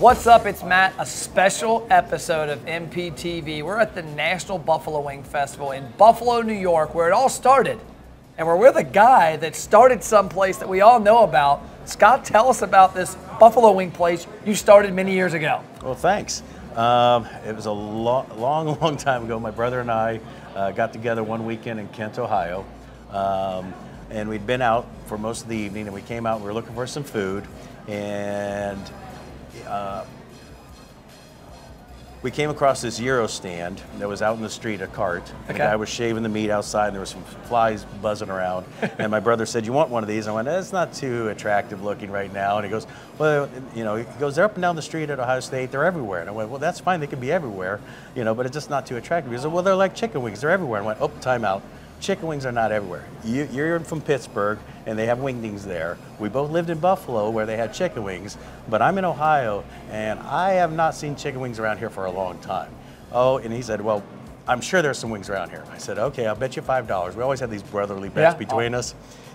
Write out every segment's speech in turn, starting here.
What's up? It's Matt. A special episode of MPTV. We're at the National Buffalo Wing Festival in Buffalo, New York, where it all started. And we're with a guy that started someplace that we all know about. Scott, tell us about this Buffalo Wing place you started many years ago. Well, thanks. Um, it was a lo- long, long time ago. My brother and I uh, got together one weekend in Kent, Ohio. Um, and we'd been out for most of the evening, and we came out. We were looking for some food, and uh, we came across this gyro stand that was out in the street, a cart. The Okay. guy was shaving the meat outside, and there were some flies buzzing around. and my brother said, "You want one of these?" I went, "That's not too attractive looking right now." And he goes, "Well, you know," he goes, "They're up and down the street at Ohio State. They're everywhere." And I went, "Well, that's fine. They can be everywhere, you know, but it's just not too attractive." He said, "Well, they're like chicken wings. They're everywhere." And I went, "Oh, time out." Chicken wings are not everywhere. You, you're from Pittsburgh, and they have wingdings there. We both lived in Buffalo, where they had chicken wings, but I'm in Ohio, and I have not seen chicken wings around here for a long time. Oh, and he said, well, I'm sure there's some wings around here. I said, okay, I'll bet you five dollars. We always had these brotherly bets Yeah. between us,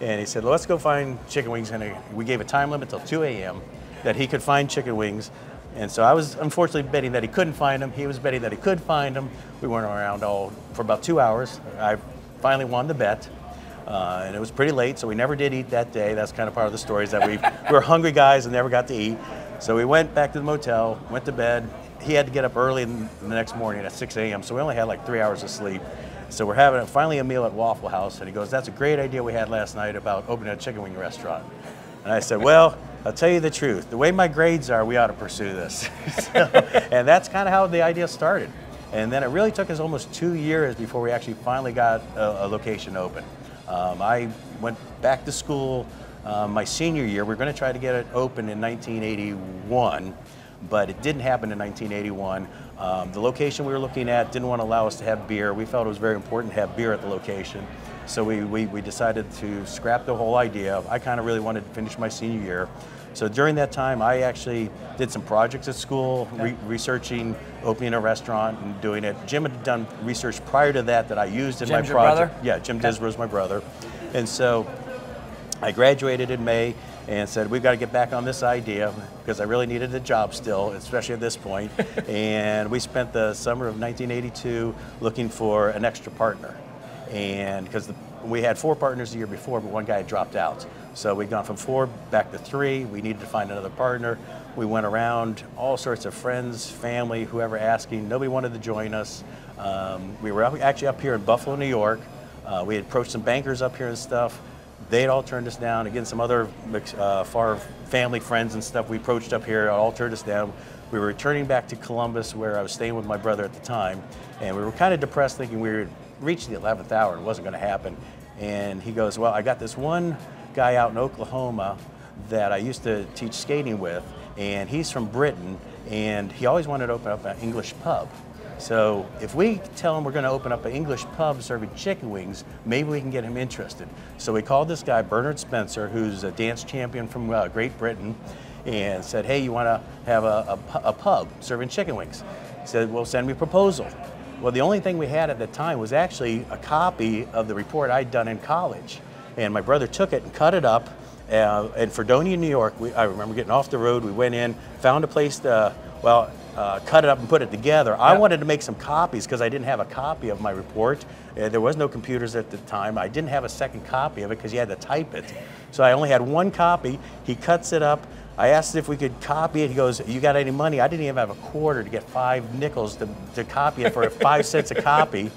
and he said, well, let's go find chicken wings, and we gave a time limit till 2 a.m. that he could find chicken wings. And so I was unfortunately betting that he couldn't find them. He was betting that he could find them. We weren't around all for about two hours. I finally won the bet. Uh, and it was pretty late, so we never did eat that day. That's kind of part of the story is that we, we were hungry guys and never got to eat. So we went back to the motel, went to bed. He had to get up early in the next morning at 6 a.m., so we only had like three hours of sleep. So we're having finally a meal at Waffle House, and he goes, "That's a great idea we had last night about opening a chicken wing restaurant." And I said, "Well, I'll tell you the truth. The way my grades are, we ought to pursue this." So- and that's kind of how the idea started. And then it really took us almost two years before we actually finally got a, a location open. Um, I went back to school um, my senior year. We are going to try to get it open in 1981, but it didn't happen in 1981. Um, the location we were looking at didn't want to allow us to have beer. We felt it was very important to have beer at the location. So we, we, we decided to scrap the whole idea. I kind of really wanted to finish my senior year. So during that time, I actually did some projects at school, re- researching opening a restaurant and doing it. Jim had done research prior to that that I used in Jim's my project. brother? Yeah, Jim Okay. is my brother. And so I graduated in May and said, we've got to get back on this idea because I really needed a job still, especially at this point. and we spent the summer of 1982 looking for an extra partner. And because we had four partners the year before, but one guy had dropped out. So we'd gone from four back to three. We needed to find another partner. We went around all sorts of friends, family, whoever asking. Nobody wanted to join us. Um, we were actually up here in Buffalo, New York. Uh, we had approached some bankers up here and stuff. They'd all turned us down. Again, some other uh, far family friends and stuff we approached up here all turned us down. We were returning back to Columbus, where I was staying with my brother at the time, and we were kind of depressed, thinking we would reach the 11th hour and it wasn't going to happen. And he goes, "Well, I got this one guy out in Oklahoma that I used to teach skating with, and he's from Britain, and he always wanted to open up an English pub." So if we tell him we're going to open up an English pub serving chicken wings, maybe we can get him interested. So we called this guy Bernard Spencer, who's a dance champion from uh, Great Britain, and said, "Hey, you want to have a, a, a pub serving chicken wings?" He said, "Well, send me a proposal." Well, the only thing we had at the time was actually a copy of the report I'd done in college, and my brother took it and cut it up. Uh, in Fredonia, New York, we, I remember getting off the road. We went in, found a place to, well, uh, cut it up and put it together. I wanted to make some copies because I didn't have a copy of my report. Uh, there was no computers at the time. I didn't have a second copy of it because you had to type it. So I only had one copy. He cuts it up. I asked if we could copy it. He goes, "You got any money?" I didn't even have a quarter to get five nickels to, to copy it for five cents a copy.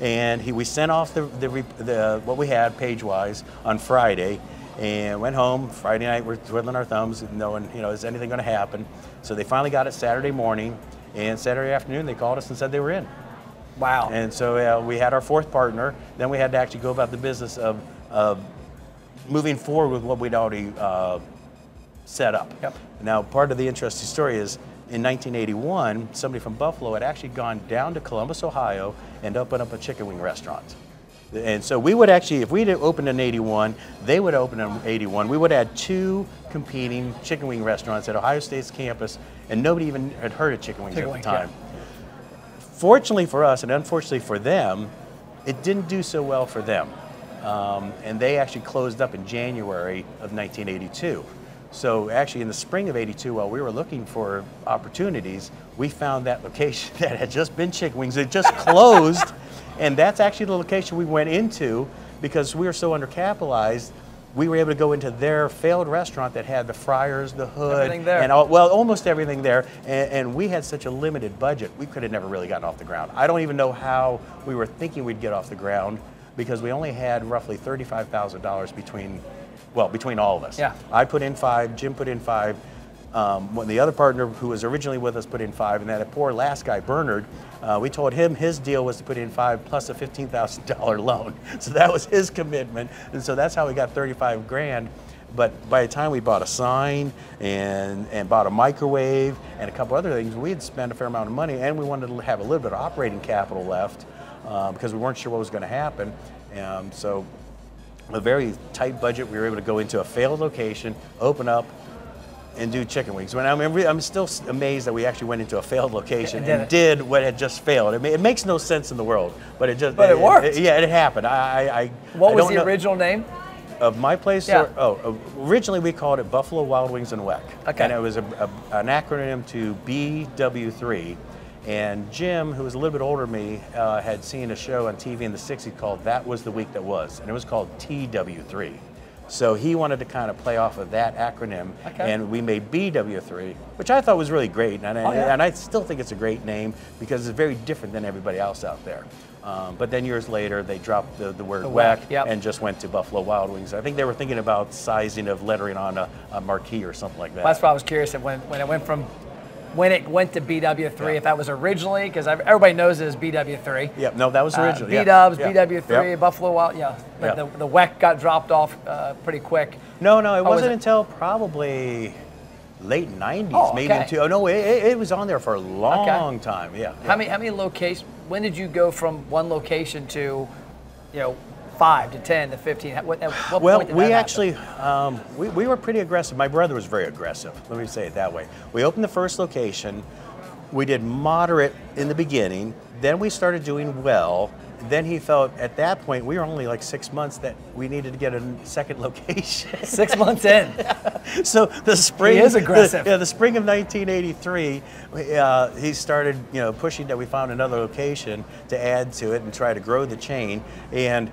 And he, we sent off the, the, the what we had page-wise on Friday, and went home. Friday night, we're twiddling our thumbs, knowing, you know, is anything going to happen? So they finally got it Saturday morning, and Saturday afternoon they called us and said they were in. Wow. And so uh, we had our fourth partner. Then we had to actually go about the business of, of moving forward with what we'd already uh, set up. Yep. Now, part of the interesting story is in 1981, somebody from Buffalo had actually gone down to Columbus, Ohio, and opened up a chicken wing restaurant. And so we would actually, if we'd opened in 81, they would open in 81. We would add two competing chicken wing restaurants at Ohio State's campus, and nobody even had heard of chicken wings Chicken at the yeah. time. Fortunately for us, and unfortunately for them, it didn't do so well for them. Um, and they actually closed up in January of 1982. So actually, in the spring of '82, while we were looking for opportunities, we found that location that had just been Chicken Wings. It just closed, and that's actually the location we went into because we were so undercapitalized. We were able to go into their failed restaurant that had the fryers, the hood, there. and all, well, almost everything there. And, and we had such a limited budget, we could have never really gotten off the ground. I don't even know how we were thinking we'd get off the ground because we only had roughly thirty-five thousand dollars between, well, between all of us. Yeah. I put in five, Jim put in five. Um, when the other partner who was originally with us put in five, and that poor last guy, Bernard, uh, we told him his deal was to put in five plus a $15,000 loan. So that was his commitment. And so that's how we got 35 grand. But by the time we bought a sign and, and bought a microwave and a couple other things, we had spent a fair amount of money and we wanted to have a little bit of operating capital left uh, because we weren't sure what was going to happen. Um, so a very tight budget. We were able to go into a failed location, open up, and do chicken wings. When I'm, I'm still amazed that we actually went into a failed location And did and it. did what had just failed. It, it makes no sense in the world, but it just But it worked. yeah, it happened. I, I, I What I was the original name? of my place? Yeah. Or, oh, originally we called it Buffalo Wild Wings and Weck. Okay. And it was a, a, an acronym to BW3. And Jim, who was a little bit older than me, uh, had seen a show on TV in the 60s called That Was the Week That Was. And it was called TW3. So he wanted to kind of play off of that acronym. Okay. And we made BW3, which I thought was really great. And, I, Oh, yeah. and I still think it's a great name because it's very different than everybody else out there. Um, but then years later, they dropped the, the word The whack whack, yep. and just went to Buffalo Wild Wings. I think they were thinking about sizing of lettering on a, a marquee or something like that. That's why I was curious when, when it went from when it went to BW3, Yeah. if that was originally, because everybody knows it as BW3. Yep, no, that was Uh, original. yeah, B-Dubs, yeah, BW3, yep. Buffalo Wild, yeah. But Yeah. the, the Weck got dropped off uh, pretty quick. No, no, it was wasn't it? until probably late 90s, Oh, maybe into, oh no, it, it was on there for a long time, yeah. yeah. How many how many locations? When did you go from one location to, you know, five to ten to fifteen? At what, at what Well, point did we actually, um, we, we were pretty aggressive. My brother was very aggressive, let me say it that way. We opened the first location, we did moderate in the beginning, then we started doing well. Then he felt at that point, we were only like six months that we needed to get a second location. six months in. so the spring He is aggressive. The, yeah, the spring of 1983, uh, he started, you know, pushing that we found another location to add to it and try to grow the chain. And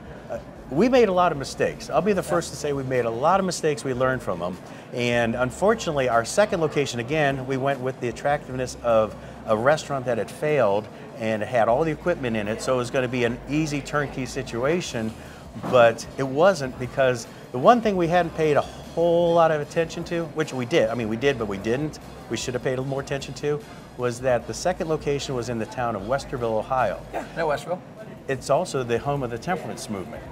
we made a lot of mistakes. I'll be the first to say we made a lot of mistakes. We learned from them. And unfortunately, our second location again, we went with the attractiveness of a restaurant that had failed and had all the equipment in it, so it was going to be an easy turnkey situation but it wasn't because the one thing we hadn't paid a whole lot of attention to, which we did, I mean, we did, but we didn't, we should have paid a little more attention to, was that the second location was in the town of Westerville, Ohio. Yeah, no Westerville. It's also the home of the temperance movement.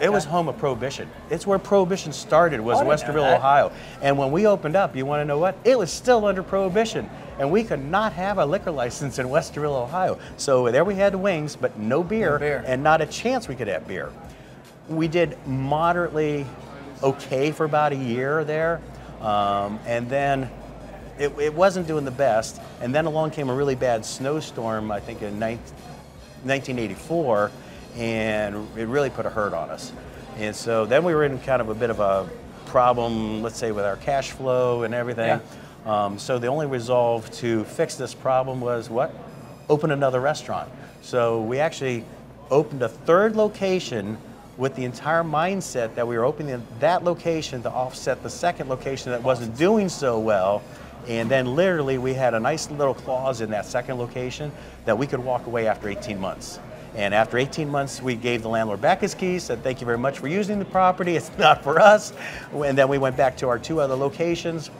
It was home of Prohibition. It's where Prohibition started, was Oh, I didn't know Westerville. Ohio. And when we opened up, you want to know what? It was still under Prohibition. And we could not have a liquor license in Westerville, Ohio. So there we had wings, but no beer, No beer. and not a chance we could have beer. We did moderately okay for about a year there. Um, and then it, it wasn't doing the best. And then along came a really bad snowstorm, I think in 19, 1984, and it really put a hurt on us. And so then we were in kind of a bit of a problem, let's say, with our cash flow and everything. Um, so the only resolve to fix this problem was what? Open another restaurant. So we actually opened a third location with the entire mindset that we were opening that location to offset the second location that wasn't doing so well. And then literally we had a nice little clause in that second location that we could walk away after 18 months. And after 18 months, we gave the landlord back his keys, said, thank you very much for using the property, it's not for us. And then we went back to our two other locations.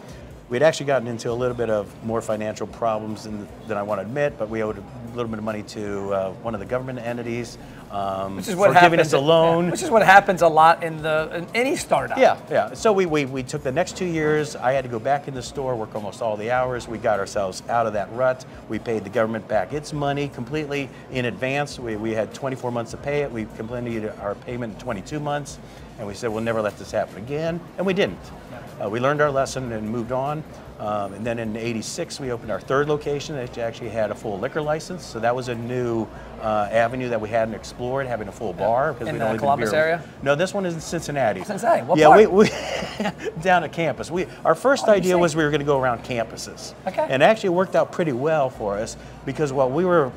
We'd actually gotten into a little bit of more financial problems than, than I want to admit, but we owed a little bit of money to uh, one of the government entities um, Which is what for happens. giving us a yeah, loan. which is what happens a lot in the in any startup. Yeah, yeah. So we, we, we took the next two years. I had to go back in the store, work almost all the hours. We got ourselves out of that rut. We paid the government back its money completely in advance. We, we had 24 months to pay it. We completed our payment in 22 months. And we said, we'll never let this happen again. And we didn't. Uh, we learned our lesson and moved on. Um, and then in 86, we opened our third location that actually had a full liquor license. So that was a new uh, avenue that we hadn't explored, having a full bar. because In we'd the only been Columbus beer- area? No, this one is in Cincinnati. Cincinnati, what yeah, part? we, we down at campus. We our first Oh, idea was we were going to go around campuses. Okay. And actually it worked out pretty well for us because while we were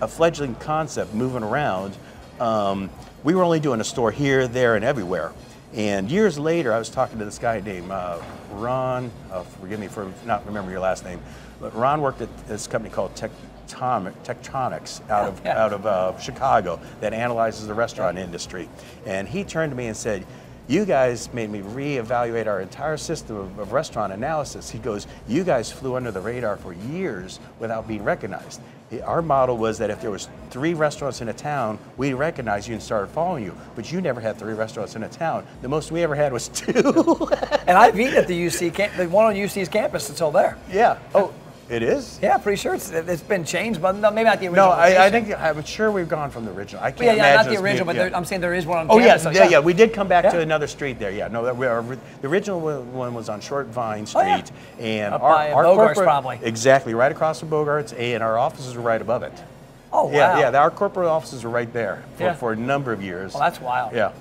a fledgling concept moving around, um, we were only doing a store here, there, and everywhere. And years later, I was talking to this guy named uh, Ron. Uh, forgive me for not remembering your last name, but Ron worked at this company called Technomic, Technomics out of Yeah. out of uh, Chicago that analyzes the restaurant industry. And he turned to me and said, "You guys made me reevaluate our entire system of, of restaurant analysis." He goes, "You guys flew under the radar for years without being recognized." Our model was that if there was three restaurants in a town, we recognized you and started following you. But you never had three restaurants in a town. The most we ever had was two. And I've eaten at the UC camp, the one on UC's campus. Still there. yeah. Oh, it is. Yeah, pretty sure it's it's been changed, but no, maybe not the original. No, I, I think I'm sure we've gone from the original. I can't Yeah, yeah, imagine not the us being- original, but yeah. there, I'm saying there is one on Oh campus. yes, so yeah, yeah. We did come back to another street there. Yeah, no, that we are, the original one one was on Short Vine Street, Oh, yeah. and Up our, by our Bogart's corporate probably. exactly right across from Bogarts, and our offices were right above it. Oh wow. Yeah, yeah. Our corporate offices were right there for, Yeah. for a number of years. Well, that's wild. yeah.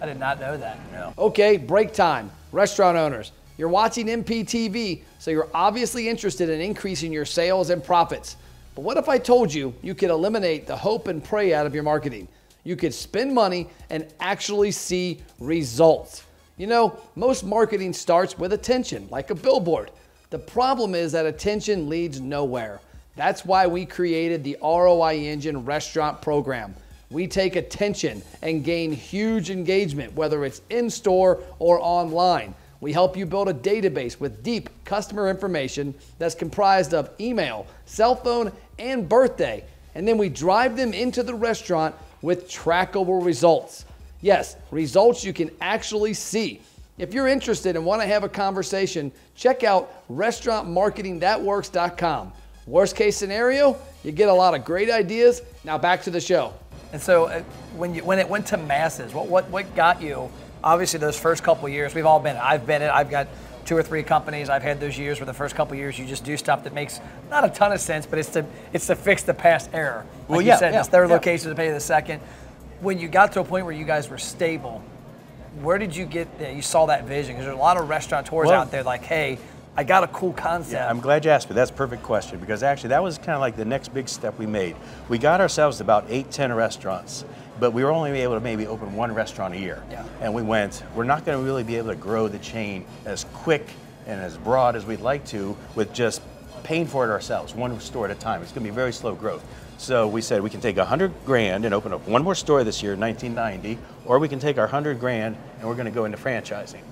I did not know that. Yeah. Okay, break time. Restaurant owners, you're watching MPTV, so you're obviously interested in increasing your sales and profits. But what if I told you you could eliminate the hope and pray out of your marketing? You could spend money and actually see results. You know, most marketing starts with attention, like a billboard. The problem is that attention leads nowhere. That's why we created the ROI Engine restaurant program. We take attention and gain huge engagement, whether it's in store or online. We help you build a database with deep customer information that's comprised of email, cell phone, and birthday. And then we drive them into the restaurant with trackable results. Yes, results you can actually see. If you're interested and want to have a conversation, check out restaurantmarketingthatworks.com. Worst case scenario, you get a lot of great ideas. Now back to the show. And so, uh, when you when it went to masses, what what what got you? Obviously, those first couple years, we've all been. I've been it. I've got two or three companies. I've had those years where the first couple years you just do stuff that makes not a ton of sense, but it's to it's to fix the past error. Like Well, you yeah, said, yeah, this third yeah. location to pay the second. When you got to a point where you guys were stable, where did you get that? You saw that vision because there's a lot of restaurateurs Well- out there like, hey, I got a cool concept. Yeah, I'm glad you asked me. That's a perfect question because actually that was kind of like the next big step we made. We got ourselves about eight, ten restaurants, but we were only able to maybe open one restaurant a year. Yeah. And we went, we're not going to really be able to grow the chain as quick and as broad as we'd like to with just paying for it ourselves, one store at a time. It's going to be very slow growth. So we said we can take 100 grand and open up one more store this year, 1990, or we can take our 100 grand and we're going to go into franchising.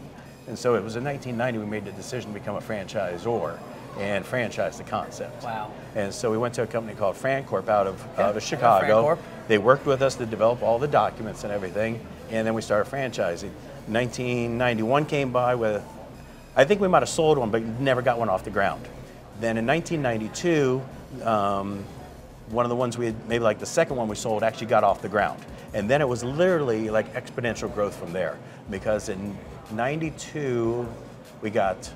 And so it was in 1990 we made the decision to become a franchisor and franchise the concept. Wow. And so we went to a company called FranCorp out of, Yeah, out of Chicago. They worked with us to develop all the documents and everything, and then we started franchising. 1991 came by with, I think we might have sold one, but never got one off the ground. Then in 1992, um, one of the ones we had, maybe like the second one we sold, actually got off the ground. And then it was literally like exponential growth from there. Because in 92, we got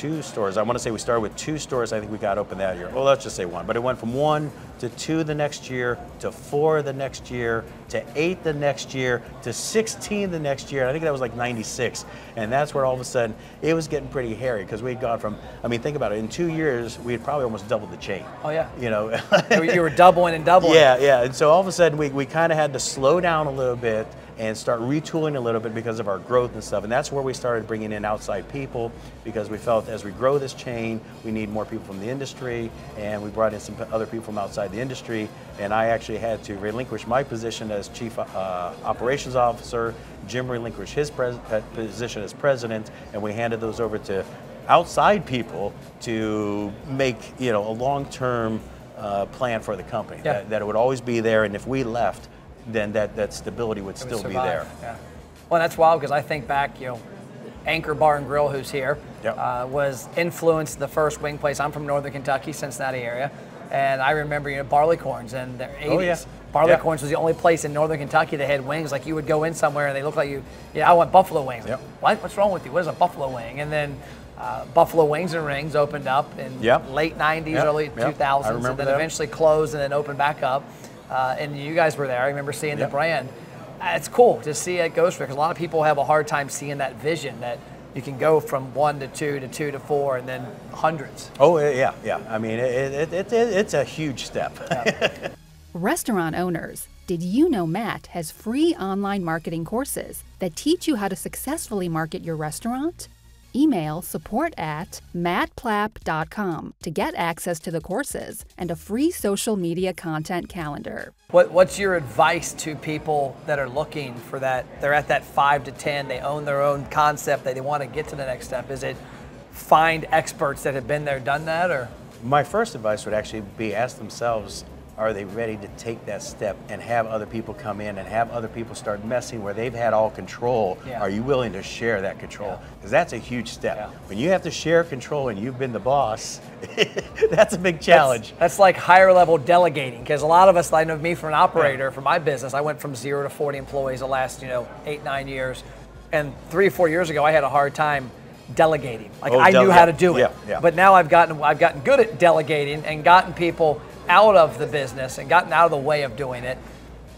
two stores. I want to say we started with two stores. I think we got open that year. Well, let's just say one. But it went from one to two the next year, to four the next year, to eight the next year, to 16 the next year. I think that was like 96. And that's where all of a sudden it was getting pretty hairy because we'd gone from, I mean, think about it, in two years, we had probably almost doubled the chain. Oh, yeah. You know, you, were, you were doubling and doubling. yeah, yeah. And so all of a sudden, we, we kind of had to slow down a little bit and start retooling a little bit because of our growth and stuff. And that's where we started bringing in outside people because we felt as we grow this chain, we need more people from the industry. And we brought in some other people from outside the industry. And I actually had to relinquish my position as chief uh, operations officer. Jim relinquished his pres- position as president, and we handed those over to outside people to make you know a long-term uh, plan for the company Yeah. that, that it would always be there, and if we left, then that, that stability would It would still be there. Yeah. Well, that's wild because I think back, you know, Anchor Bar and Grill, who's here, Yep. uh, was influenced the first wing place. I'm from Northern Kentucky, Cincinnati area, and I remember you know Barleycorns in the 80s. Oh, yeah. Barleycorns Yeah. was the only place in Northern Kentucky that had wings. Like you would go in somewhere and they looked like you. Yeah, I want buffalo wings. Yep. What? What's wrong with you? What is a buffalo wing? And then. Uh, Buffalo Wings and Rings opened up in Yep. late 90s, Yep. early Yep. 2000s, I and then that. eventually closed and then opened back up. Uh, and you guys were there. I remember seeing Yep. the brand. it's cool to see it goes for because a lot of people have a hard time seeing that vision that you can go from one to two to two to four and then hundreds. Oh yeah, yeah. I mean, it, it, it, it's a huge step. Restaurant owners, did you know Matt has free online marketing courses that teach you how to successfully market your restaurant? Email support at mattplapp.com to get access to the courses and a free social media content calendar. What, what's your advice to people that are looking for that? They're at that five to 10, they own their own concept, they, they want to get to the next step. Is it find experts that have been there, done that, or? My first advice would actually be ask themselves are they ready to take that step and have other people come in and have other people start messing where they've had all control? Yeah. Are you willing to share that control? Yeah. Because that's a huge step. Yeah. When you have to share control and you've been the boss, that's a big challenge. That's, that's like higher level delegating because a lot of us, I know me from an operator for my business, I went from zero to 40 employees the last, you know, eight, nine years. And three or four years ago, I had a hard time delegating. Like Oh, I knew how to do it. yeah, yeah. But now I've gotten, I've gotten good at delegating and gotten people out of the business and gotten out of the way of doing it.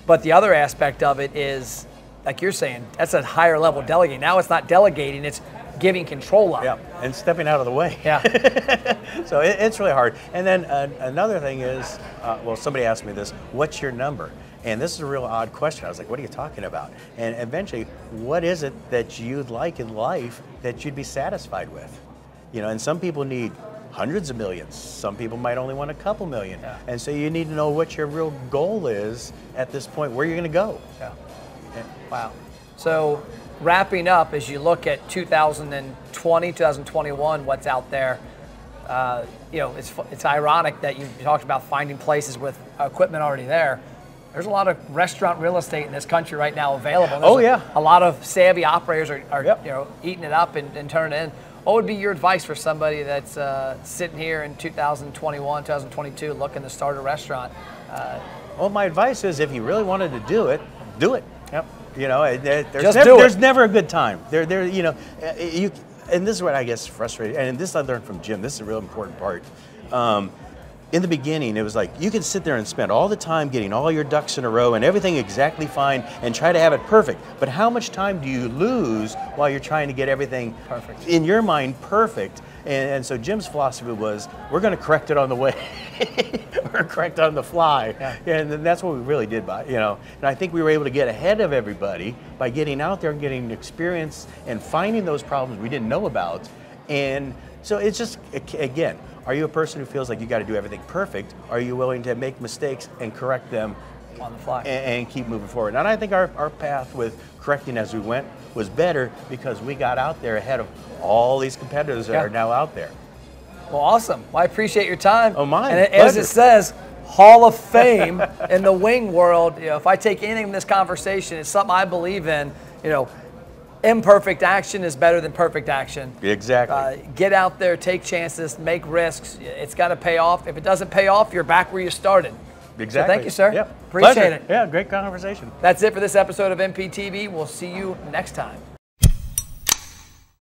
But the other aspect of it is, like you're saying, that's a higher level delegating. Now it's not delegating, it's giving control up. Yeah, and stepping out of the way. Yeah. so it, it's really hard. And then uh, another thing is, uh, well, somebody asked me this, what's your number? And this is a real odd question. I was like, what are you talking about? And eventually, what is it that you'd like in life that you'd be satisfied with? You know, and some people need hundreds of millions. Some people might only want a couple million. Yeah. And so you need to know what your real goal is at this point, where you're going to go. Yeah. Wow. So, wrapping up, as you look at 2020, 2021, what's out there, uh, you know, it's, it's ironic that you talked about finding places with equipment already there. There's a lot of restaurant real estate in this country right now available. There's Oh, a- yeah. A, lot of savvy operators are, are Yep. you know, eating it up and, and turning it in. What would be your advice for somebody that's uh, sitting here in 2021, 2022 looking to start a restaurant? Uh, Well, my advice is if you really wanted to do it, do it. Yep. You know, it- it- there's, Just never, do it. there's never a good time. There, there, you know, uh, you, and this is what I guess frustrated, and this I learned from Jim. This is a real important part. Um, in the beginning, it was like you can sit there and spend all the time getting all your ducks in a row and everything exactly fine and try to have it perfect. But how much time do you lose while you're trying to get everything Perfect. in your mind perfect? And, and so Jim's philosophy was, we're going to correct it on the way. we're correct on the fly. Yeah. And that's what we really did by, you know. And I think we were able to get ahead of everybody by getting out there and getting experience and finding those problems we didn't know about. And so it's just, again, are you a person who feels like you got to do everything perfect? Are you willing to make mistakes and correct them on the fly. and, and keep moving forward? And I think our, our path with correcting as we went was better because we got out there ahead of all these competitors that Yeah. are now out there. Well, awesome. Well, I appreciate your time. Oh, mine. And it- as it says, Hall of Fame in the wing world. You know, if I take anything from this conversation, it's something I believe in. You know, imperfect action is better than perfect action. Exactly. Uh, get out there, take chances, make risks. It's got to pay off. If it doesn't pay off, you're back where you started. So exactly. thank you, sir. Yep. Appreciate Pleasure. it. Yeah, great conversation. That's it for this episode of MPTV. We'll see you next time.